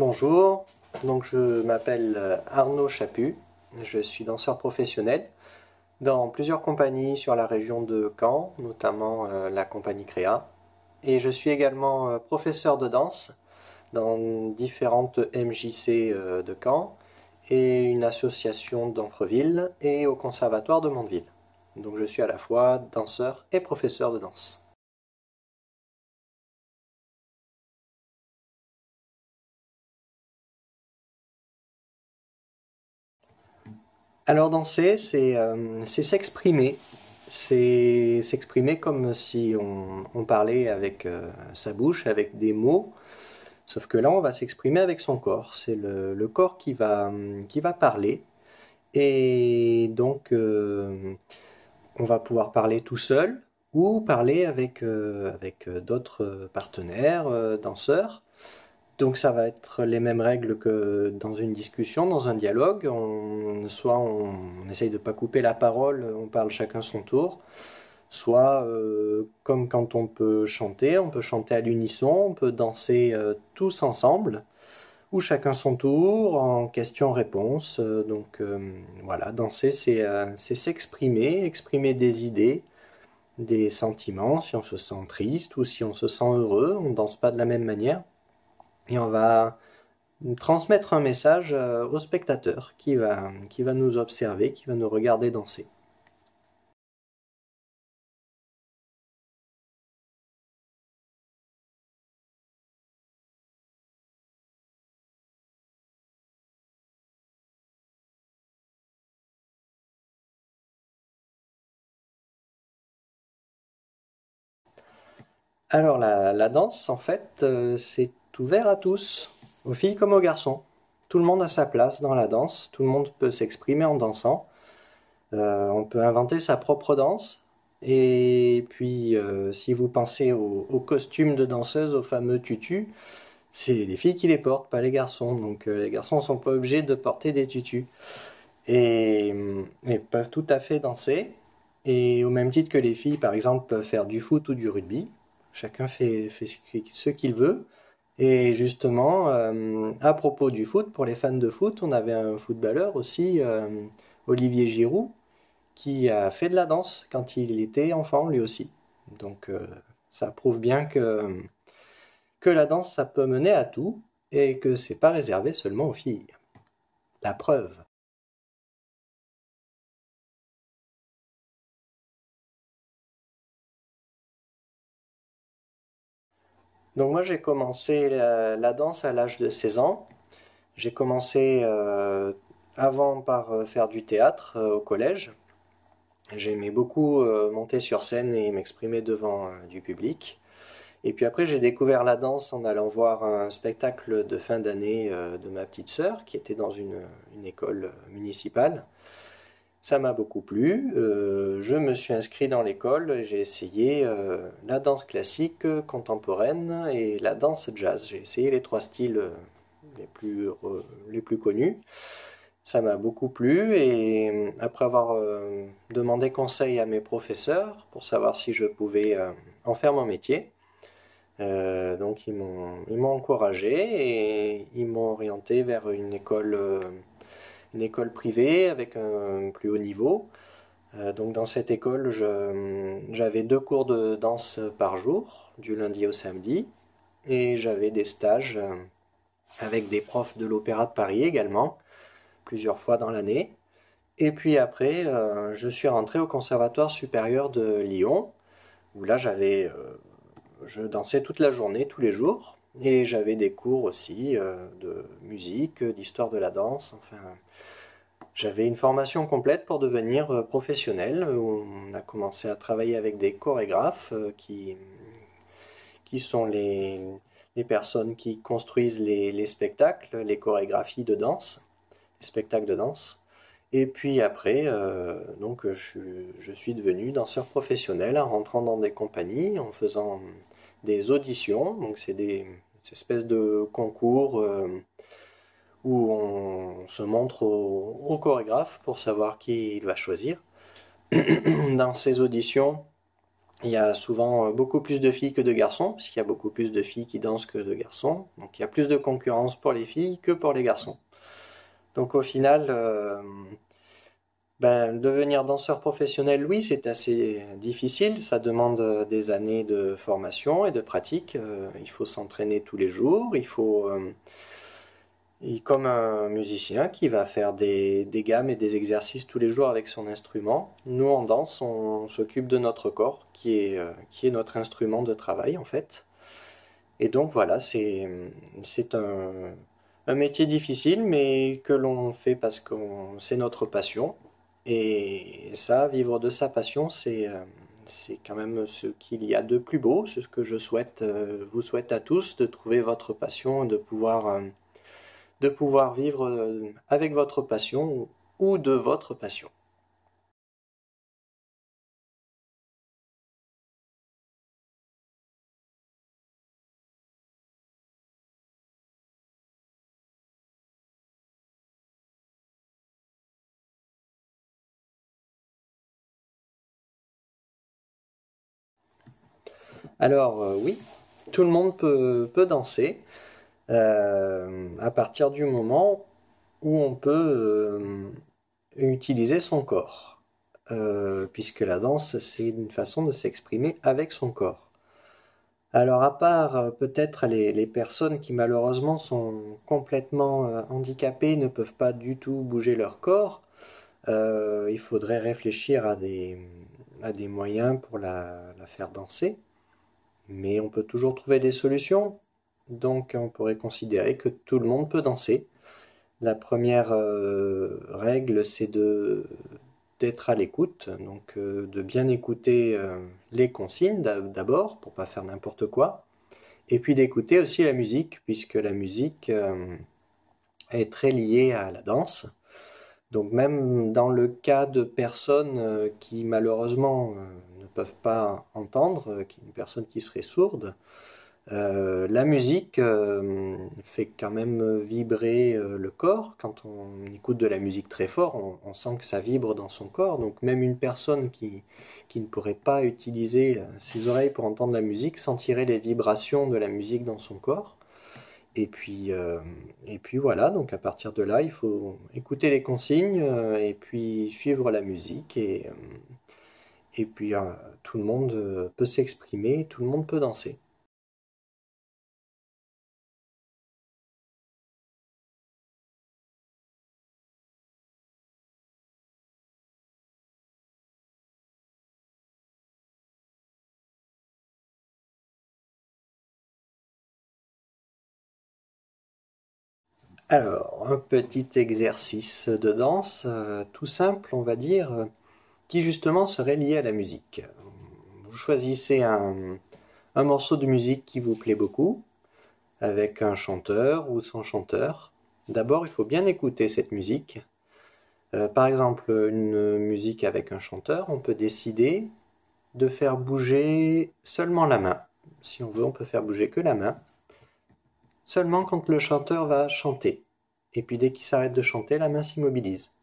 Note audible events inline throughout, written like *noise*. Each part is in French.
Bonjour, donc je m'appelle euh, Arnaud Chaput, je suis danseur professionnel dans plusieurs compagnies sur la région de Caen, notamment euh, la compagnie Créa, et je suis également euh, professeur de danse dans différentes MJC de Caen et une association d'Anfreville et au conservatoire de Mondeville. Donc je suis à la fois danseur et professeur de danse. Alors danser, c'est euh, s'exprimer. C'est s'exprimer comme si on, parlait avec euh, sa bouche, avec des mots. Sauf que là, on va s'exprimer avec son corps. C'est le, corps qui va, parler. Et donc, euh, on va pouvoir parler tout seul ou parler avec d'autres partenaires, danseurs. Donc ça va être les mêmes règles que dans une discussion, dans un dialogue. soit on, essaye de ne pas couper la parole, on parle chacun son tour. Soit euh, comme quand on peut chanter, on peut chanter à l'unisson, on peut danser euh, tous ensemble, ou chacun son tour, en question-réponse. Euh, donc voilà, danser c'est s'exprimer, exprimer des idées, des sentiments, si on se sent triste ou si on se sent heureux, on ne danse pas de la même manière et on va transmettre un message euh, au spectateur qui va, qui va nous observer, qui va nous regarder danser. Alors la, la danse, en fait, euh, c'est ouvert à tous, aux filles comme aux garçons. Tout le monde a sa place dans la danse, tout le monde peut s'exprimer en dansant. Euh, on peut inventer sa propre danse. Et puis, euh, si vous pensez aux, costumes de danseuse, aux fameux tutus, c'est les filles qui les portent, pas les garçons. Donc, euh, les garçons ne sont pas obligés de porter des tutus. Et ils peuvent tout à fait danser. Et au même titre que les filles, par exemple, peuvent faire du foot ou du rugby. Chacun fait ce qu'il veut. Et justement, euh, à propos du foot, pour les fans de foot, on avait un footballeur aussi, euh, Olivier Giroud, qui a fait de la danse quand il était enfant, lui aussi. Donc euh, ça prouve bien que, que la danse, ça peut mener à tout, et que c'est pas réservé seulement aux filles. La preuve. Donc moi j'ai commencé la, danse à l'âge de 16 ans. J'ai commencé euh, avant par euh, faire du théâtre euh, au collège. J'aimais beaucoup monter sur scène et m'exprimer devant du public. Et puis après j'ai découvert la danse en allant voir un spectacle de fin d'année de ma petite sœur qui était dans une école municipale. Ça m'a beaucoup plu. Euh, je me suis inscrit dans l'école et j'ai essayé euh, la danse classique, contemporaine et la danse jazz. J'ai essayé les trois styles euh, les plus, les plus connus. Ça m'a beaucoup plu et après avoir demandé conseil à mes professeurs pour savoir si je pouvais en faire mon métier, donc ils m'ont encouragé et ils m'ont orienté vers une école une école privée avec un plus haut niveau. Euh, donc dans cette école, j'avais deux cours de danse par jour, du lundi au samedi, et j'avais des stages euh, avec des profs de l'Opéra de Paris également, plusieurs fois dans l'année. Et puis après, euh, je suis rentré au Conservatoire supérieur de Lyon, où là j'avais, je dansais toute la journée, tous les jours, et j'avais des cours aussi de musique, d'histoire de la danse, enfin j'avais une formation complète pour devenir euh, professionnel. On a commencé à travailler avec des chorégraphes euh, qui, qui sont les, les personnes qui construisent les, spectacles, les chorégraphies de danse, les spectacles de danse. Et puis après, euh, donc je, je, suis devenu danseur professionnel en rentrant dans des compagnies, en faisant des auditions. Donc c'est des, espèces de concours où on se montre au, chorégraphe pour savoir qui il va choisir. *clears throat* Dans ces auditions, Il y a souvent beaucoup plus de filles que de garçons, puisqu'il y a beaucoup plus de filles qui dansent que de garçons. Donc il y a plus de concurrence pour les filles que pour les garçons. Donc au final, euh, ben, devenir danseur professionnel, oui, c'est assez difficile. Ça demande des années de formation et de pratique. Euh, il faut s'entraîner tous les jours. Il faut, euh, comme un musicien qui va faire des, gammes et des exercices tous les jours avec son instrument, nous en danse, on, s'occupe de notre corps, qui est, euh, qui est notre instrument de travail en fait. Et donc voilà, c'est un métier difficile, mais que l'on fait parce que c'est notre passion. Et ça, vivre de sa passion, c'est euh, c'est quand même ce qu'il y a de plus beau. C'est ce que je souhaite, euh, vous souhaite à tous, de trouver votre passion, de pouvoir, euh, de pouvoir vivre avec votre passion ou de votre passion. Alors euh, oui, tout le monde peut, danser euh, à partir du moment où on peut euh, utiliser son corps, puisque la danse, c'est une façon de s'exprimer avec son corps. Alors à part peut-être les, personnes qui malheureusement sont complètement handicapées, ne peuvent pas du tout bouger leur corps, il faudrait réfléchir à des, moyens pour la faire danser mais on peut toujours trouver des solutions. Donc on pourrait considérer que tout le monde peut danser. La première euh, règle, c'est d'être à l'écoute, donc euh, de bien écouter euh, les consignes d'abord pour pas faire n'importe quoi, et puis d'écouter aussi la musique puisque la musique est très liée à la danse. Donc même dans le cas de personnes qui malheureusement pas entendre, euh, une personne qui serait sourde. Euh, la musique euh, fait quand même vibrer le corps. Quand on écoute de la musique très fort, on, sent que ça vibre dans son corps. Donc même une personne qui, qui ne pourrait pas utiliser ses oreilles pour entendre la musique sentirait les vibrations de la musique dans son corps. Et puis, et puis voilà, donc à partir de là, il faut écouter les consignes et puis suivre la musique et, et puis euh, tout le monde euh, peut s'exprimer, tout le monde peut danser. Alors, un petit exercice de danse, euh, tout simple, on va dire, qui justement serait lié à la musique vous choisissez un, morceau de musique qui vous plaît beaucoup, avec un chanteur ou sans chanteur. D'abord, il faut bien écouter cette musique. Euh, par exemple, une musique avec un chanteur, on peut décider de faire bouger seulement la main. Si on veut, on peut faire bouger que la main. Seulement quand le chanteur va chanter. Et puis dès qu'il s'arrête de chanter, la main s'immobilise.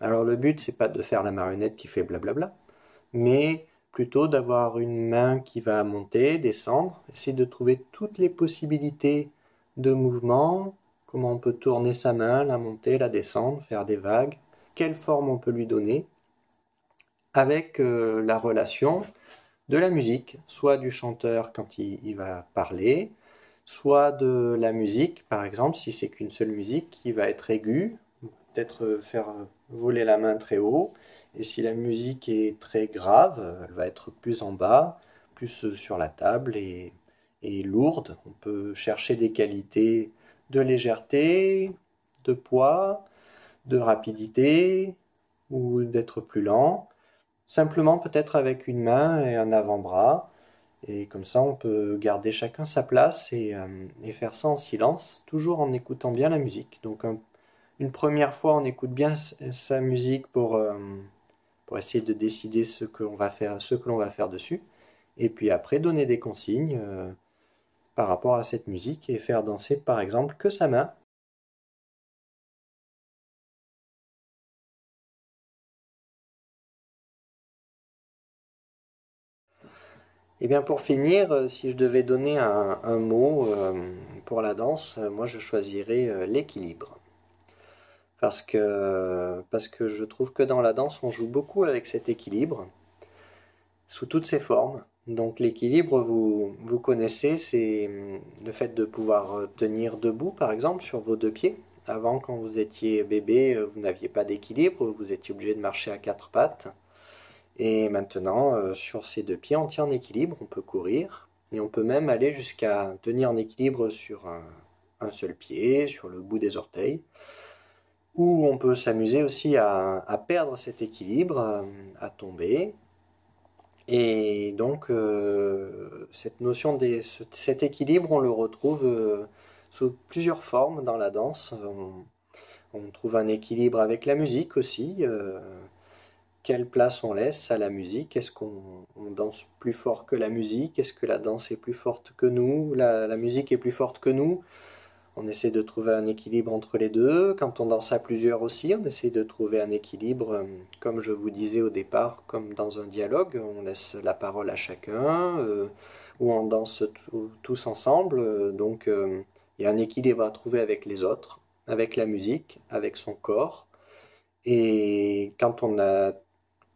Alors le but, c'est pas de faire la marionnette qui fait blablabla, mais plutôt d'avoir une main qui va monter, descendre, essayer de trouver toutes les possibilités de mouvement, comment on peut tourner sa main, la monter, la descendre, faire des vagues, quelle forme on peut lui donner, avec euh, la relation de la musique, soit du chanteur quand il, va parler, soit de la musique, par exemple, si c'est qu'une seule musique qui va être aiguë, peut-être faire voler la main très haut, et si la musique est très grave, elle va être plus en bas, plus sur la table et, lourde. On peut chercher des qualités de légèreté, de poids, de rapidité ou d'être plus lent. Simplement peut-être avec une main et un avant-bras. Et comme ça, on peut garder chacun sa place et, euh, faire ça en silence, toujours en écoutant bien la musique. Donc une première fois, on écoute bien sa musique pour, euh, pour essayer de décider ce que l'on va faire, dessus, et puis après donner des consignes euh, par rapport à cette musique et faire danser par exemple que sa main. Et eh bien pour finir, si je devais donner un, mot pour la danse, moi je choisirais l'équilibre. Parce que, je trouve que dans la danse, on joue beaucoup avec cet équilibre, sous toutes ses formes. Donc l'équilibre, vous, vous connaissez, c'est le fait de pouvoir tenir debout, par exemple, sur vos deux pieds. Avant, quand vous étiez bébé, vous n'aviez pas d'équilibre, vous étiez obligé de marcher à quatre pattes. Et maintenant, euh, sur ces deux pieds, on tient en équilibre, on peut courir, et on peut même aller jusqu'à tenir en équilibre sur un, seul pied, sur le bout des orteils. Ou on peut s'amuser aussi à, perdre cet équilibre, à tomber, et donc, euh, cette notion de cet équilibre, on le retrouve euh, sous plusieurs formes dans la danse. On, trouve un équilibre avec la musique aussi. Euh, quelle place on laisse à la musique? Est-ce qu'on danse plus fort que la musique? Est-ce que la danse est plus forte que nous? La musique est plus forte que nous? On essaie de trouver un équilibre entre les deux. Quand on danse à plusieurs aussi, on essaie de trouver un équilibre, euh, comme je vous disais au départ, comme dans un dialogue, on laisse la parole à chacun, euh, ou on danse tous ensemble. donc il y a un équilibre à trouver avec les autres, avec la musique, avec son corps. Et quand on a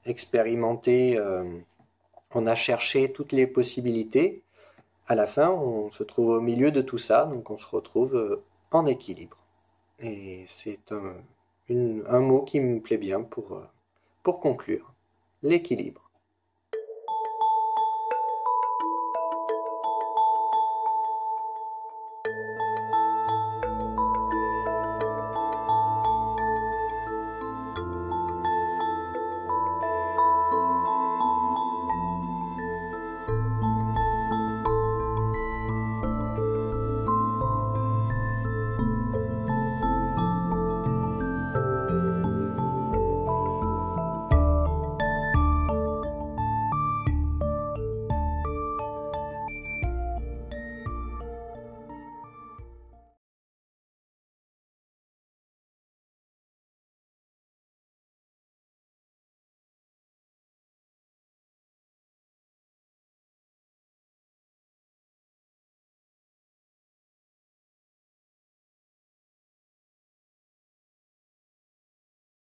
expérimenté, euh, on a cherché toutes les possibilités, à la fin, on se trouve au milieu de tout ça, donc on se retrouve euh, en équilibre. Et c'est un, mot qui me plaît bien pour, euh, pour conclure. L'équilibre.